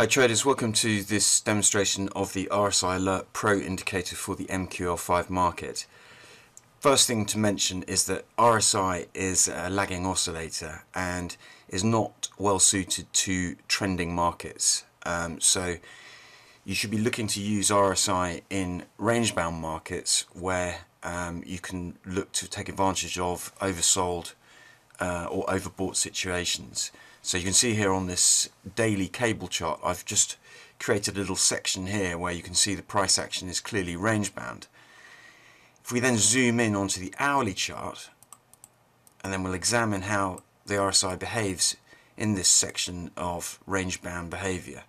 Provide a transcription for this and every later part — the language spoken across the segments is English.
Hi traders, welcome to this demonstration of the RSI Alert Pro indicator for the MQL5 market. First thing to mention is that RSI is a lagging oscillator and is not well suited to trending markets. Um, so you should be looking to use RSI in range-bound markets where um, you can look to take advantage of oversold uh, or overbought situations. So you can see here on this daily cable chart, I've just created a little section here where you can see the price action is clearly range bound. If we then zoom in onto the hourly chart, and then we'll examine how the RSI behaves in this section of range bound behavior.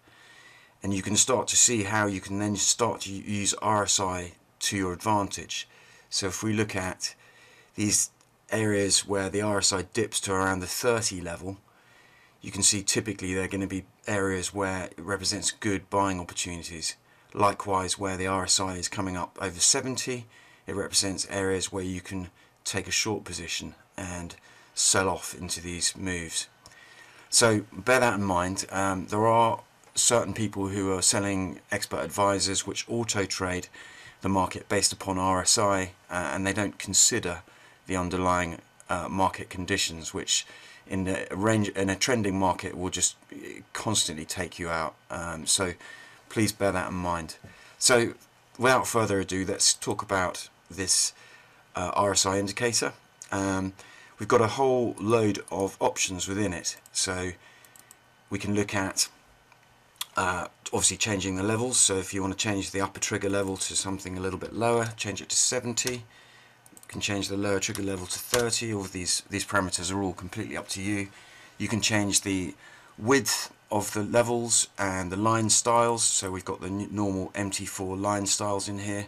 And you can start to see how you can then start to use RSI to your advantage. So if we look at these areas where the RSI dips to around the 30 level, you can see typically they're going to be areas where it represents good buying opportunities. Likewise, where the RSI is coming up over 70, it represents areas where you can take a short position and sell off into these moves. So bear that in mind. Um, there are certain people who are selling expert advisors which auto trade the market based upon RSI uh, and they don't consider the underlying uh, market conditions which in a range in a trending market will just constantly take you out. Um, so please bear that in mind. So without further ado let's talk about this uh, RSI indicator. Um, we've got a whole load of options within it. So we can look at uh, obviously changing the levels. So if you want to change the upper trigger level to something a little bit lower change it to 70 can change the lower trigger level to 30 all these these parameters are all completely up to you. You can change the width of the levels and the line styles. So we've got the normal MT4 line styles in here.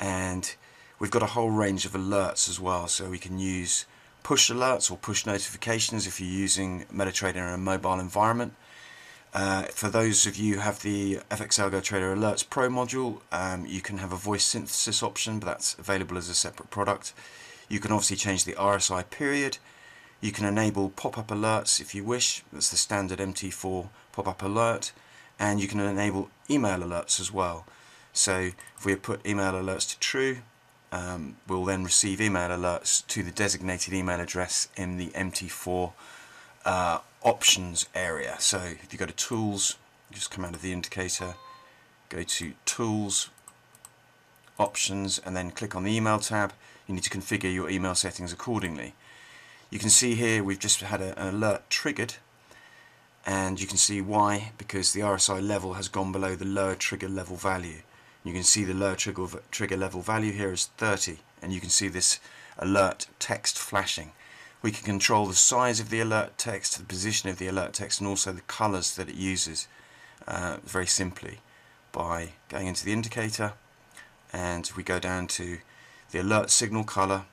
And we've got a whole range of alerts as well. So we can use push alerts or push notifications if you're using MetaTrader in a mobile environment uh, for those of you who have the FX Algo Trader Alerts Pro module, um, you can have a voice synthesis option, but that's available as a separate product. You can obviously change the RSI period. You can enable pop-up alerts if you wish. That's the standard MT4 pop-up alert. And you can enable email alerts as well. So if we put email alerts to true, um, we'll then receive email alerts to the designated email address in the MT4 uh, options area. So if you go to tools, just come out of the indicator, go to tools, options and then click on the email tab. You need to configure your email settings accordingly. You can see here we've just had a, an alert triggered and you can see why because the RSI level has gone below the lower trigger level value. You can see the lower trigger, trigger level value here is 30 and you can see this alert text flashing we can control the size of the alert text, the position of the alert text and also the colors that it uses uh, very simply by going into the indicator and we go down to the alert signal color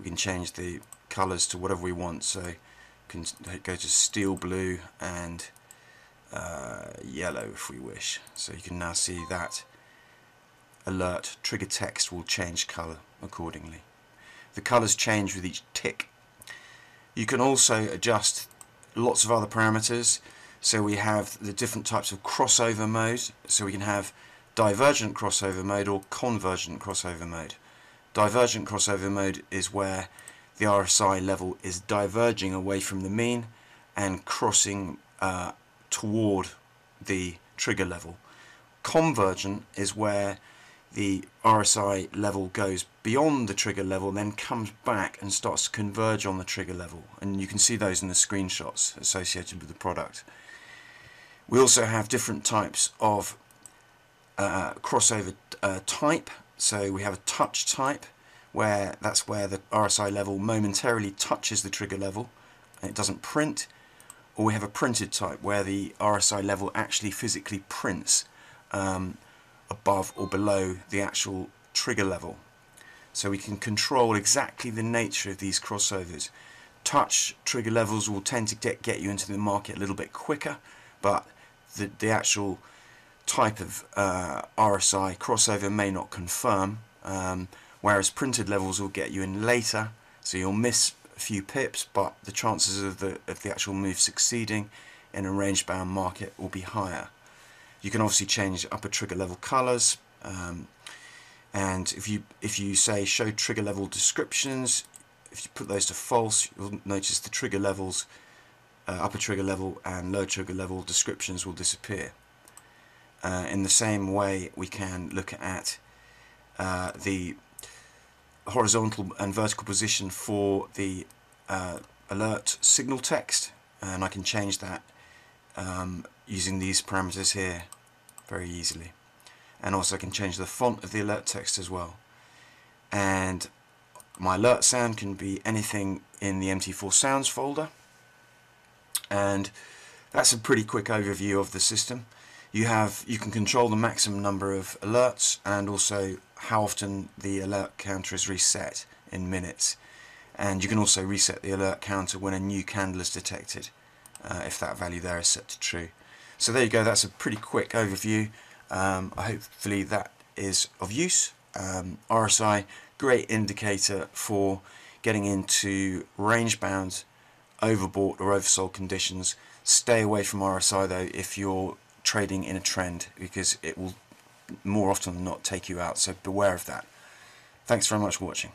we can change the colors to whatever we want. So we can go to steel blue and uh, yellow if we wish. So you can now see that alert trigger text will change color accordingly. The colors change with each tick you can also adjust lots of other parameters. So we have the different types of crossover mode. So we can have divergent crossover mode or convergent crossover mode. Divergent crossover mode is where the RSI level is diverging away from the mean and crossing uh, toward the trigger level. Convergent is where the RSI level goes beyond the trigger level and then comes back and starts to converge on the trigger level. And you can see those in the screenshots associated with the product. We also have different types of uh, crossover uh, type. So we have a touch type where that's where the RSI level momentarily touches the trigger level and it doesn't print. Or we have a printed type where the RSI level actually physically prints. Um, above or below the actual trigger level. So we can control exactly the nature of these crossovers. Touch trigger levels will tend to get you into the market a little bit quicker, but the, the actual type of uh, RSI crossover may not confirm, um, whereas printed levels will get you in later, so you'll miss a few pips, but the chances of the, of the actual move succeeding in a range bound market will be higher. You can obviously change upper trigger level colors um, and if you if you say show trigger level descriptions if you put those to false you'll notice the trigger levels uh, upper trigger level and low trigger level descriptions will disappear. Uh, in the same way we can look at uh, the horizontal and vertical position for the uh, alert signal text and I can change that um, using these parameters here very easily. And also I can change the font of the alert text as well. And my alert sound can be anything in the MT4 sounds folder. And that's a pretty quick overview of the system. You have you can control the maximum number of alerts and also how often the alert counter is reset in minutes. And you can also reset the alert counter when a new candle is detected uh, if that value there is set to true so there you go that's a pretty quick overview. Um, hopefully that is of use. Um, RSI great indicator for getting into range bound overbought or oversold conditions. Stay away from RSI though if you're trading in a trend because it will more often than not take you out so beware of that. Thanks very much for watching